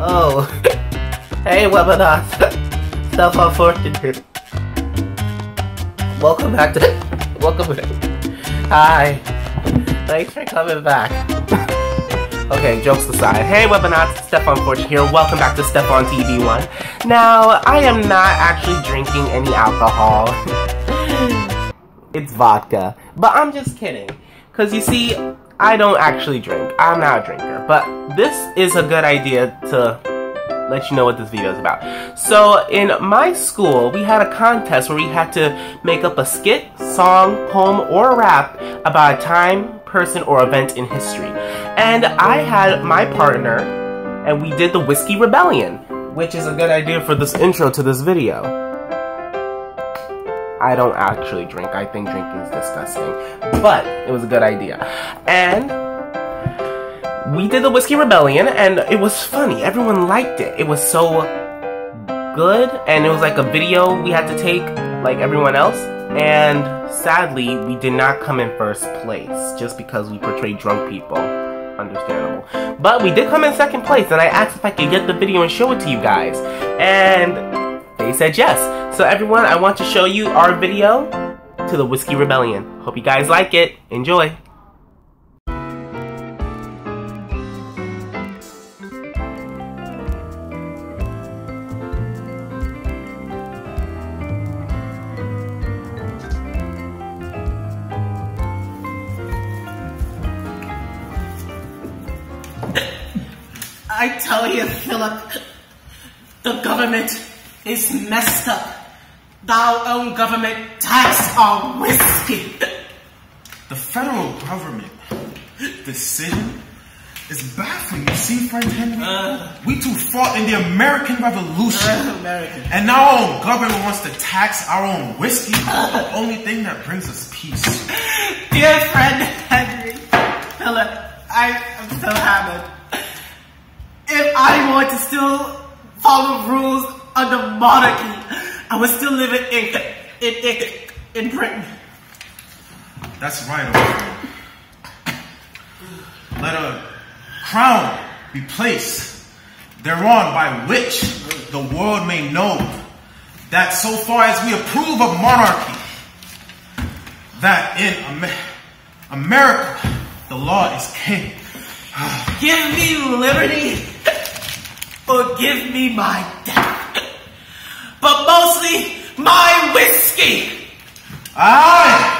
Oh. hey, webinars. Stuff unfortunate. Welcome back to. Welcome back. Hi. Thanks for coming back. okay, jokes aside. Hey, webinars. Stefon Fortune here. Welcome back to Stefon TV1. Now, I am not actually drinking any alcohol. it's vodka. But I'm just kidding. Because you see, I don't actually drink. I'm not a drinker. But this is a good idea to let you know what this video is about. So in my school, we had a contest where we had to make up a skit, song, poem, or rap about a time, person, or event in history. And I had my partner, and we did the Whiskey Rebellion, which is a good idea for this intro to this video. I don't actually drink. I think drinking is disgusting. But it was a good idea. And we did the Whiskey Rebellion and it was funny. Everyone liked it. It was so good and it was like a video we had to take like everyone else. And sadly, we did not come in first place just because we portrayed drunk people. Understandable. But we did come in second place and I asked if I could get the video and show it to you guys. And they said yes. So everyone, I want to show you our video to the Whiskey Rebellion. Hope you guys like it. Enjoy! I tell you, Philip, the government is messed up thou own government tax on whiskey. The federal government decision is baffling. You see, friend Henry? Uh, we two fought in the American Revolution. Uh, American. And now our own government wants to tax our own whiskey. Uh, the only thing that brings us peace. Dear friend Henry, Philip, I am so hammered. If I want to still follow rules under monarchy, I would still live in in in, in Britain. That's right, old Let a crown be placed thereon by which the world may know that so far as we approve of monarchy, that in Amer America the law is king. give me liberty or give me my death but mostly my whiskey. Aye.